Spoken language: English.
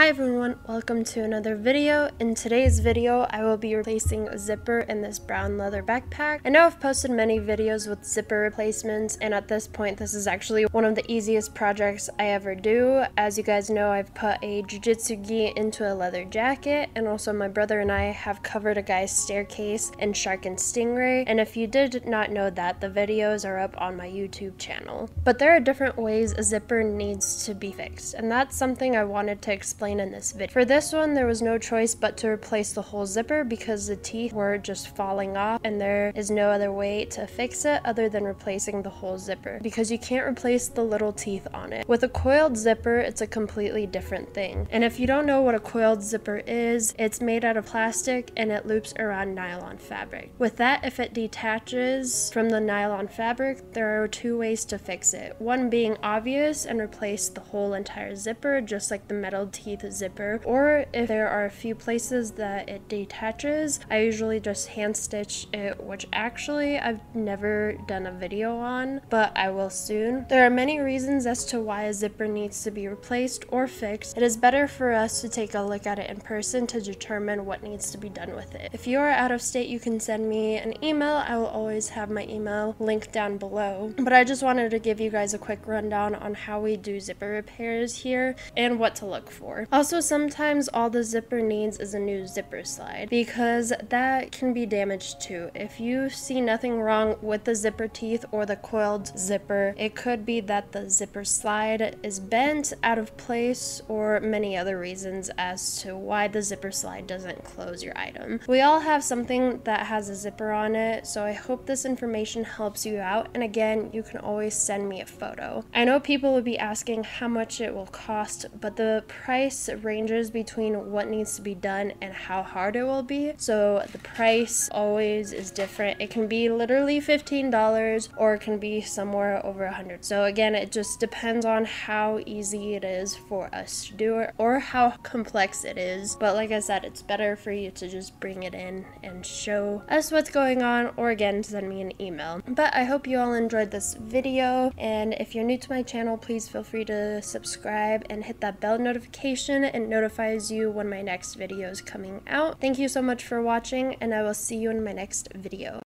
Hi everyone, welcome to another video. In today's video, I will be replacing a zipper in this brown leather backpack. I know I've posted many videos with zipper replacements, and at this point, this is actually one of the easiest projects I ever do. As you guys know, I've put a jiu-jitsu gi into a leather jacket, and also my brother and I have covered a guy's staircase in Shark and Stingray, and if you did not know that, the videos are up on my YouTube channel. But there are different ways a zipper needs to be fixed, and that's something I wanted to explain explain in this video. For this one, there was no choice but to replace the whole zipper because the teeth were just falling off and there is no other way to fix it other than replacing the whole zipper because you can't replace the little teeth on it. With a coiled zipper, it's a completely different thing. And if you don't know what a coiled zipper is, it's made out of plastic and it loops around nylon fabric. With that, if it detaches from the nylon fabric, there are two ways to fix it. One being obvious and replace the whole entire zipper just like the metal teeth the zipper or if there are a few places that it detaches I usually just hand stitch it which actually I've never done a video on but I will soon. There are many reasons as to why a zipper needs to be replaced or fixed. It is better for us to take a look at it in person to determine what needs to be done with it. If you are out of state you can send me an email. I will always have my email linked down below. But I just wanted to give you guys a quick rundown on how we do zipper repairs here and what to look for. Also, sometimes all the zipper needs is a new zipper slide because that can be damaged too. If you see nothing wrong with the zipper teeth or the coiled zipper, it could be that the zipper slide is bent, out of place, or many other reasons as to why the zipper slide doesn't close your item. We all have something that has a zipper on it, so I hope this information helps you out. And again, you can always send me a photo. I know people will be asking how much it will cost, but the price price ranges between what needs to be done and how hard it will be. So the price always is different. It can be literally $15 or it can be somewhere over 100 So again, it just depends on how easy it is for us to do it or how complex it is. But like I said, it's better for you to just bring it in and show us what's going on or again, send me an email. But I hope you all enjoyed this video and if you're new to my channel, please feel free to subscribe and hit that bell notification notification. It notifies you when my next video is coming out. Thank you so much for watching, and I will see you in my next video.